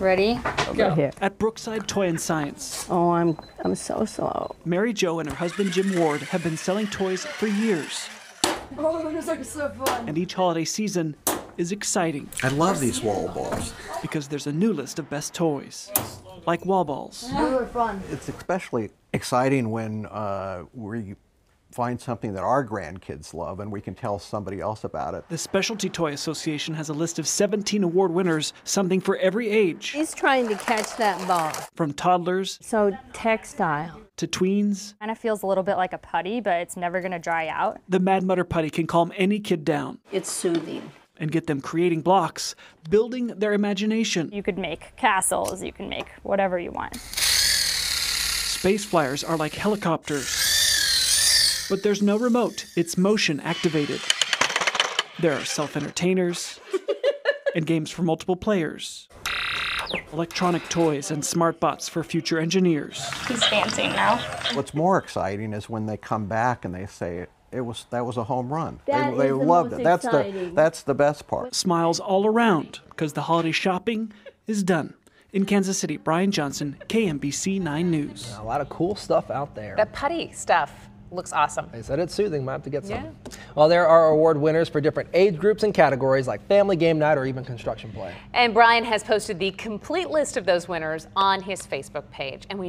Ready? Go. Here. At Brookside Toy and Science, Oh, I'm I'm so slow. Mary Jo and her husband Jim Ward have been selling toys for years. Oh, those are so fun. And each holiday season is exciting I love these wall balls. because there's a new list of best toys, like wall balls. Those are fun. It's especially exciting when uh, we find something that our grandkids love and we can tell somebody else about it. The Specialty Toy Association has a list of 17 award winners, something for every age, He's trying to catch that ball. from toddlers So textile. to tweens. Kind of feels a little bit like a putty, but it's never going to dry out. The Mad Mutter Putty can calm any kid down It's soothing. and get them creating blocks, building their imagination. You could make castles, you can make whatever you want. Space flyers are like helicopters. But there's no remote, it's motion activated. There are self entertainers and games for multiple players, electronic toys and smart bots for future engineers. He's dancing now. What's more exciting is when they come back and they say it was that was a home run. That they they the loved it. That's the that's the best part. Smiles all around because the holiday shopping is done. In Kansas City, Brian Johnson, KMBC 9 News. A lot of cool stuff out there. The putty stuff looks awesome. They said it's soothing. Might have to get some. Yeah. Well, there are award winners for different age groups and categories like family game night or even construction play. And Brian has posted the complete list of those winners on his Facebook page. And we